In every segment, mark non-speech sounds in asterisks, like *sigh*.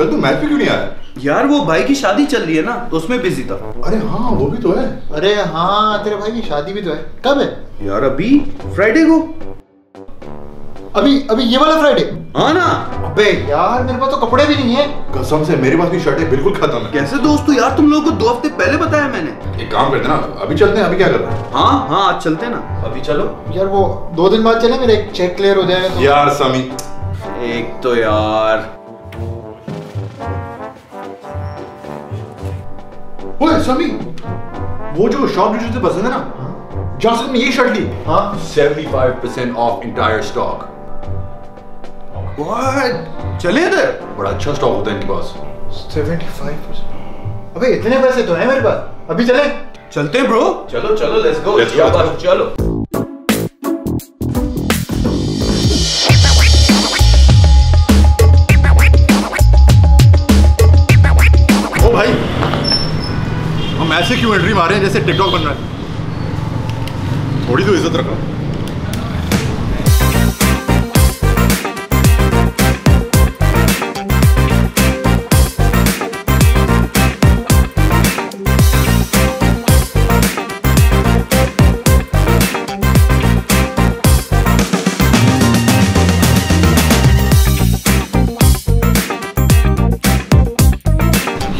कल तू मैच पे क्यों नहीं आया? यार वो भाई की शादी चल रही है ना तो उसमें बिज़ी था। अरे हाँ वो भी तो है। अरे हाँ तेरे भाई की शादी भी तो है। कब है? यार अभी फ्राइडे को। अभी अभी ये वाला फ्राइडे हाँ ना। अबे यार मेरे पास तो कपड़े भी नहीं है। कसम से मेरे पास भी शर्ट बिल्कुल खत्म है। कैसे दोस्तों यार? तुम लोगों को दो हफ़्ते पहले बताया मैंने। एक काम करते ना अभी चलते हैं अभी क्या कर रहे हैं? हाँ हाँ आज चलते हैं ना। अभी चलो। यार वो दो दिन बाद चले मेरे एक चेक क्लियर हो जाएगा तो। यार समी। एक तो यार ओए समी। वो जो शॉप जो तुझे पसंद है ना जहाँ से तुमने ये शर्ट ली? हाँ। 75% ऑफ़ इंटायर स्टॉक What? चले इधर। बड़ा अच्छा स्टॉक होता है इनके पास। 75 अबे इतने पैसे तो हैं मेरे पास। अभी चले। चलते हैं ब्रो चलो चलो लेट्स गो चलो go, let's चलो। ऐसे क्यों एंट्री मारे हैं? जैसे टिकटॉक बन रहा है। थोड़ी तो इज़्ज़त रखो।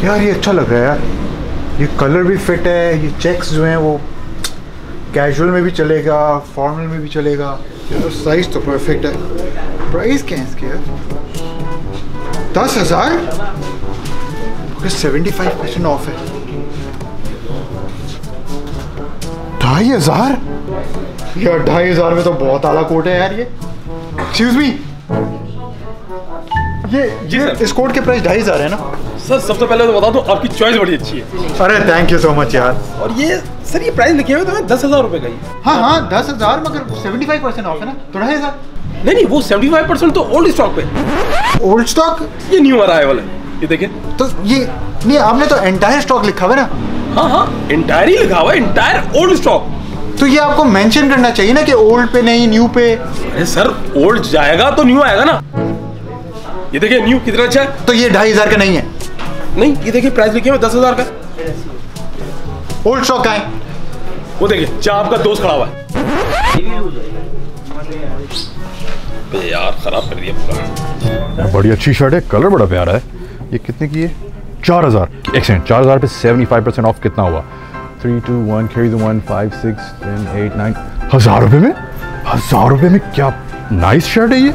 यार, ये अच्छा लग रहा है यार। ये कलर भी फिट है ये चेक्स जो हैं वो कैजुअल में भी चलेगा फॉर्मल में भी चलेगा। यार साइज़ तो परफेक्ट है। प्राइस क्या है इसके यार? दस हज़ार? सेवेंटी फाइव परसेंट ऑफ़ है। ढाई हज़ार? यार ढाई हज़ार में तो बहुत आला कोट है यार ये। एक्सक्यूज मी ये ये इस कोट के प्राइस ढाई हज़ार है ना? सर सबसे पहले तो बता दूँ आपकी चॉइस बड़ी अच्छी है। अरे थैंक यू सो मच यार। और ये सर ये प्राइस लिखे हुए तो है दस हज़ार रुपए का ही। हाँ हाँ दस हज़ार मगर सेवेंटी फाइव परसेंट ऑफ़ है ना? तो ढाई हज़ार नहीं नहीं वो सेवेंटी फाइव परसेंट तो ओल्ड स्टॉक पे। ओल्ड स्टॉक ये न्यू अराइवल है ये देखिए तो ये नहीं आपने तो एंटायर स्टॉक लिखा हुआ है ना? हाँ हाँ इंटायर ही लिखा हुआ है इंटायर ओल्ड स्टॉक तो ये आपको मेंशन करना चाहिए ना कि ओल्ड पे नहीं न्यू पे? अरे सर ओल्ड जाएगा तो न्यू आएगा ना। ये देखिए न्यू कितना अच्छा है। तो ये ढाई हज़ार का नहीं है। नहीं ये देखिए प्राइस लिखे हुआ दस हज़ार का। ओल्ड स्टॉक का है? वो देखिए जहाँ आपका दोस्त खड़ा हुआ है। यार खराब कर दिया पूरा। बड़ी अच्छी शर्ट है कलर बड़ा प्यारा है। ये कितने की है? चार हज़ार। एक्सेंट चार हज़ार पे सेवेंटी फाइव परसेंट ऑफ़ कितना हुआ? Three two one carry one five six ten eight nine हज़ार रुपये में? हज़ार रुपये में क्या नाइस शर्ट है ये?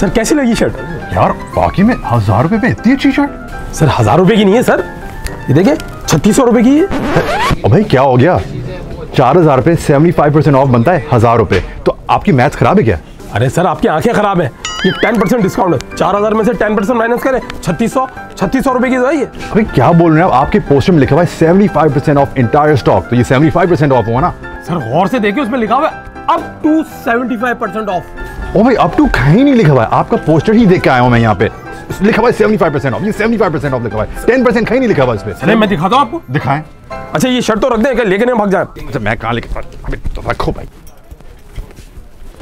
सर कैसी लगी शर्ट यार बाकी में हज़ार रुपये में इतनी अच्छी शर्ट सर हज़ार रुपए की नहीं है सर। ये देखिए छत्तीस सौ रुपए की है। भाई क्या हो गया? चार हज़ार पे सेवेंटी फाइव परसेंट ऑफ़ बनता है हज़ार रुपये तो आपकी मैथ्स खराब है क्या? अरे सर आपकी आँखें खराब है। ये टेन परसेंट डिस्काउंट है। चार हज़ार में से टेन परसेंट माइनस करें। छत्तीस सौ छत्तीस सौ रुपए की तो है ये। अभी क्या बोल रहे हैं आप? आपके पोस्टर में लिखा हुआ है seventy five percent off entire stock तो ये सेवेंटी फाइव परसेंट ऑफ़ हुआ ना? सर गौर से देखिए उसमें लिखा हुआ है up to seventy five percent off ओ भाई अप टू कहीं नहीं लिखा हुआ है। आपका पोस्टर ही देख के आया हूँ मैं यहाँ पे। लिखा हुआ है सेवेंटी फाइव परसेंट ऑफ़ ये सेवेंटी फाइव परसेंट ऑफ़ लिखा हुआ है। टेन परसेंट कहीं नहीं लिखा हुआ इस पे अरे मैं दिखाता हूँ आपको। दिखाएँ। अच्छा ये शर्ट तो रख दें लेके नहीं भाग जाए अच्छा मैं कहाँ लिखा अबे तो रखो भाई।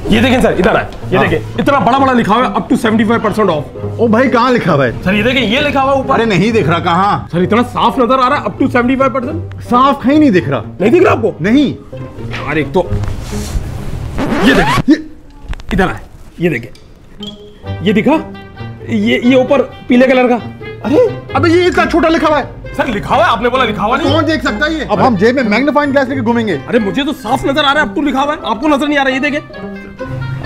ये देखें सर इधर है ये देखिए इतना बड़ा बड़ा लिखा हुआ है up to seventy five percent off ओ भाई कहाँ लिखा हुआ है? सर ये देखिए ये लिखा हुआ है ऊपर। अरे नहीं दिख रहा कहाँ? सर इतना साफ़ नज़र आ रहा है up to seventy five percent साफ़ कहीं नहीं दिख रहा। नहीं दिख रहा आपको? नहीं। यार एक तो ये देखिए इधर है? ये देखिए ये दिखा? ये ये ऊपर पीले कलर का। अरे अबे ये इतना छोटा लिखा हुआ है। सर लिखा हुआ है? आपने बोला लिखा हुआ नहीं? कौन देख सकता है ये? अब हम जेब में मैग्नीफाइंग ग्लास लेके घूमेंगे। अरे मुझे तो साफ़ नज़र आ रहा है अब तो लिखा हुआ है। आपको नज़र नहीं आ रहा ये देखे।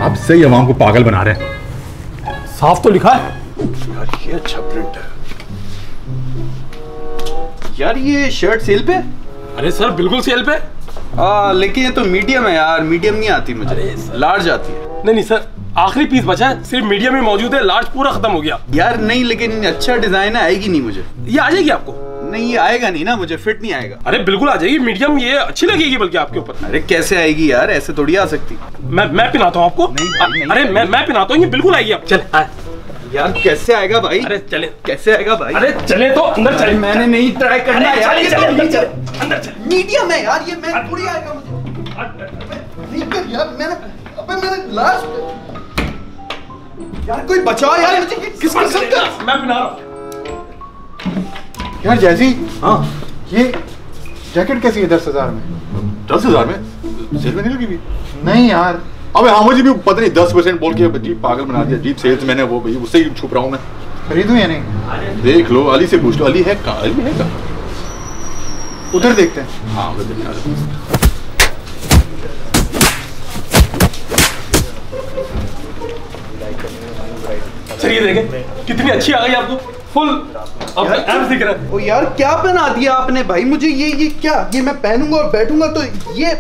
आप सही अवाम को पागल बना रहे हैं। साफ़ तो लिखा है। यार ये अच्छा प्रिंट है। यार ये शर्ट सेल पे? अरे सर बिल्कुल सेल पे। आ, लेकिन ये तो मीडियम है यार मीडियम नहीं आती मुझे। लार्ज आती है। नहीं नहीं सर आखिरी पीस बचा है सिर्फ़ मीडियम में मौजूद है लार्ज पूरा खत्म हो गया। यार नहीं लेकिन अच्छा डिज़ाइन है आएगी नहीं मुझे। ये आ जाएगी आपको? नहीं ये आएगा नहीं ना मुझे फिट नहीं आएगा। अरे बिल्कुल आ जाएगी मीडियम ये अच्छी लगेगी बल्कि आपके ऊपर। अरे कैसे आएगी यार ऐसे थोड़ी आ सकती। मैं मैं पिनाता हूँ आपको। नहीं, नहीं। अरे मैं मैं पिनाता हूँ ये बिल्कुल आएगी आप चल आए। यार कैसे आएगा भाई? अरे चले। कैसे आएगा भाई? अरे चले तो अंदर चले। मैंने नहीं ट्राई करना यार चले ये चले तो अंदर नहीं चले अंदर चले। मीडियम है यार ये मैं थोड़ी आएगा मुझे। नहीं कर यार मैंने अबे मैंने लास्ट यार कोई बचाओ यार मुझे किस किस्म का मैं पिना रहा हूँ। यार जैसी हाँ। ये जैकेट कैसी है दस हज़ार में? दस हज़ार में? सेल में नहीं लगी हुई? नहीं यार अबे हाँ मुझे भी पता नहीं दस परसेंट बोल के अजीब पागल बना दिया अजीब सेल्स मैंने वो भाई उससे ही छुप रहा हूँ मैं। खरीदूं या नहीं? देख लो अली से पूछ लो अली है कहाँ? अली है कहाँ? उधर देखते हैं। हाँ उधर देखना है। देखें कितनी अच्छी आ गई आपको। फुल एब्स दिख रहा है। ओ यार क्या पहना दिया आपने भाई मुझे? ये ये क्या? ये मैं पहनूँगा और बैठूँगा तो ये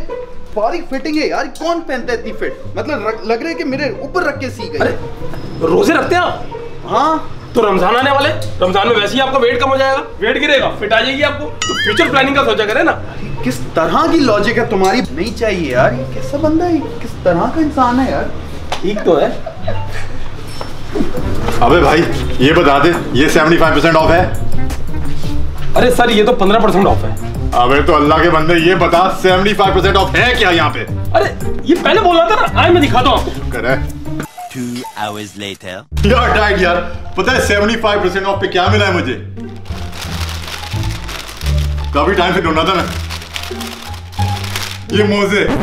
बारीक फिटिंग है यार कौन पहनता है इतनी फिट मतलब रख- लग रहा है कि मेरे ऊपर रख के सी गई। अरे रोज़े रखते हैं आप? हाँ। तो रमज़ान आने वाले रमज़ान में वैसे ही आपका वेट कम हो जाएगा। वेट गिरेगा फिट आ जाएगी आपको। तो फ्यूचर प्लानिंग का सोचा करें ना। किस तरह की लॉजिक है तुम्हारी? नहीं चाहिए यार ये कैसा बंदा है? किस तरह का इंसान है यार? ठीक तो है। अबे भाई ये बता दे ये 75% परसेंट ऑफ़ है? अरे सर ये तो पंद्रह परसेंट ऑफ़ है। अबे तो अल्लाह के बंदे ये बता 75% ऑफ़ है क्या यहाँ पे? अरे ये पहले बोल रहा था ना आए मैं दिखाता हूँ आपको। करे Two hours later. यार यार। पता है 75% ऑफ़ पे क्या मिला है मुझे? काफ़ी टाइम से ढूंढा था मैं। ये मोजे। *laughs*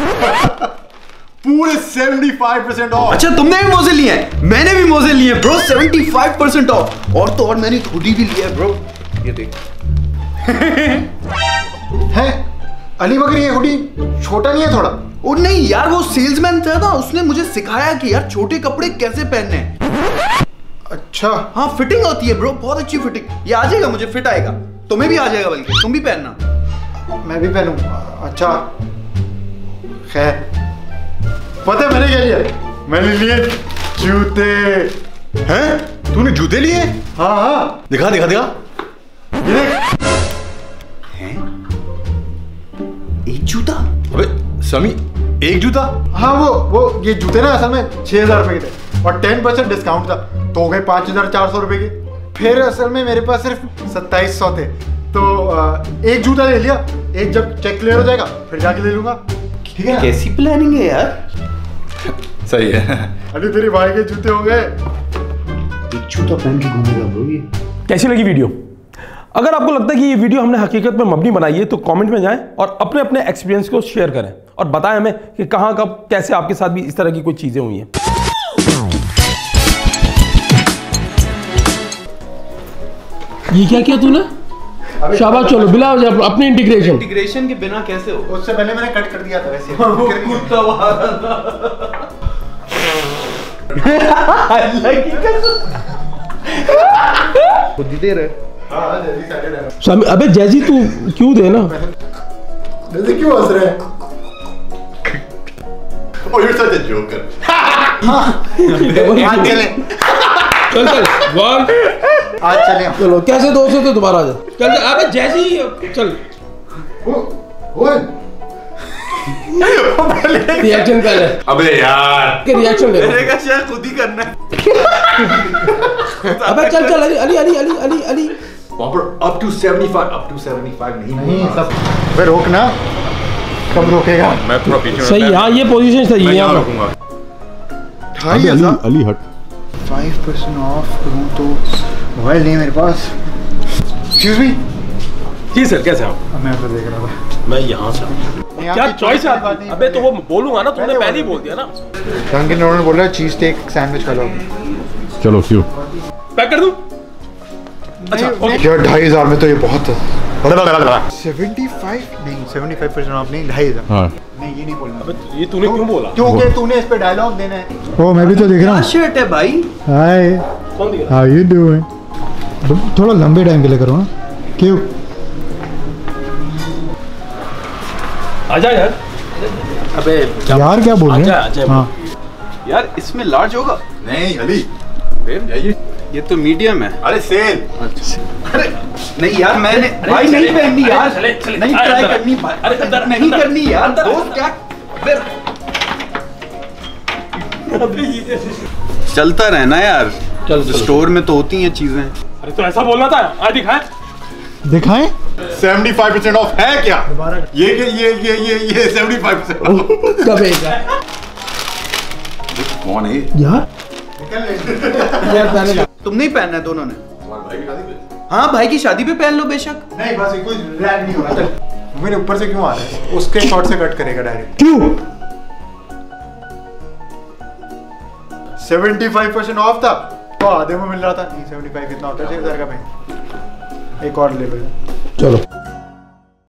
पूरे 75% परसेंट ऑफ़ अच्छा तुमने भी मोजे लिए हैं? मैंने भी मोजे लिए ब्रो 75% ऑफ़ और तो और मैंने हुडी भी लिया है ब्रो ये देख। *laughs* है? अली मगर ये हुडी छोटा नहीं है थोड़ा? ओ नहीं यार वो सेल्समैन था ना उसने मुझे सिखाया कि यार छोटे कपड़े कैसे पहनने हैं। अच्छा। हाँ फिटिंग होती है ब्रो बहुत अच्छी फिटिंग ये आ जाएगा मुझे फिट आएगा। तुम्हें भी आ जाएगा बल्कि तुम भी पहनना। मैं भी पहनूं। अच्छा। खैर। पता है मैंने क्या लिया? मैंने लिए जूते। हैं? तूने जूते लिए? हाँ हाँ। दिखा दिखा दिखा। ये देख। जूता? अबे समी एक जूता? हाँ वो वो ये जूते ना असल में छह हज़ार रुपए के थे और टेन परसेंट डिस्काउंट था। तो हो गए पाँच हज़ार चार सौ रुपए के। फिर असल में मेरे पास सिर्फ़ सत्ताईस सौ थे। तो एक जूता ले लिया। एक जब चेक क्लियर हो जाएगा फिर जाके ले लूँगा। ठीक है कैसी प्लानिंग है यार? सही है। अली तेरे भाई के जूते हो गए। एक जूता पहन के घूमेगा ब्रो ये। कैसी लगी वीडियो? अगर आपको लगता है कि ये वीडियो हमने हकीकत में मबनी बनाई है तो कमेंट में जाएँ और अपने अपने एक्सपीरियंस को शेयर करें और बताएँ हमें कि कहाँ कब कैसे आपके साथ भी इस तरह की कोई चीज़ें हुई हैं। ये क्या किया तूने? शाबाश चलो बिला अपने इंटीग्रेशन इंटीग्रेशन के बिना कैसे हो? उससे पहले मैंने कट कर दिया था वैसे। खुद ही दे रहे हाँ हाँ, जल्दी से आगे रहना। अबे जैजी तू क्यों देना जल्दी क्यों हंस रहे हैं? Oh, you're such a joker. आज चले *laughs* चल। चल वन आज चले चलो कैसे दोस्त हो तो? दोबारा आ चल चल अबे जैसी चल। ओ, ओए, रिएक्शन पहले। अबे यार। के रिएक्शन ले मेरे का शायद खुद ही करना है। *laughs* अबे चल चल अली अली अली अली अली। वहाँ पर up to 75 up to 75 नहीं नहीं। सब अबे रोकना? कब रोकेगा? मैं थोड़ा पीछे हूँ। सही हाँ ये पोजीशन सही है यहाँ। रुकूँगा। ढाई हज़ार अली हट। फाइव परसेंट ऑफ़ करूँ तो मोबाइल नहीं मेरे पास। एक्सक्यूज मी जी सर कैसे आप? मैं उधर देख रहा था मैं यहाँ से क्या चॉइस है? आपकी? अबे तो वो बोलूँगा ना तुमने पहले ही बोल दिया ना। डंकिन डोनट बोल रहा है चीज़ टेक सैंडविच खा लो चलो क्यों? पैक कर दूँ? अच्छा यार ढाई हज़ार में तो ये बहुत है। Seventy five? नहीं सेवेंटी फाइव परसेंट ऑफ़ नहीं ढाई हज़ार। हाँ। नहीं ये नहीं बोलना। अबे ये तूने क्यों बोला? क्योंकि तूने इस पे डायलॉग देना है। ओ मैं भी तो देख रहा शर्ट है भाई? हाय कौन दिया? हाउ यू डूइंग थोड़ा लंबे टाइम के लिए करो ना। क्यों? आजा यार। अबे यार क्या बोल रहे हैं? आजा, आजा। हाँ यार इसमें लार्ज होगा? नहीं अली। जाइए। ये तो मीडियम है। अरे सेल अरे नहीं यार मैंने भाई नहीं पहननी यार। चले, चले, नहीं ट्राई करनी अरे अंदर, नहीं करनी यार दोस्त क्या? चलता रहना यार। चल चल। स्टोर में तो होती हैं चीज़ें। अरे तो ऐसा बोलना था? आज दिखाए। दिखाएँ? 75 परसेंट ऑफ़ है क्या? ये ये ये ये ये ये 75 परसेंट कबे कौन है? यार। यार पहले तुम नहीं पहनना है दोनों ने? भाई? हाँ भाई की शादी पे पहन लो बेशक। नहीं बस ये कोई नहीं हो रहा चल मेरे ऊपर से क्यों आ रहा है? उसके शॉट से कट करेगा डायरेक्ट क्यों? 75 परसेंट ऑफ़ था। तो आधे में मिल रहा था। नहीं 75 कितना होता है? छह हज़ार का पेन एक और ले लो चलो।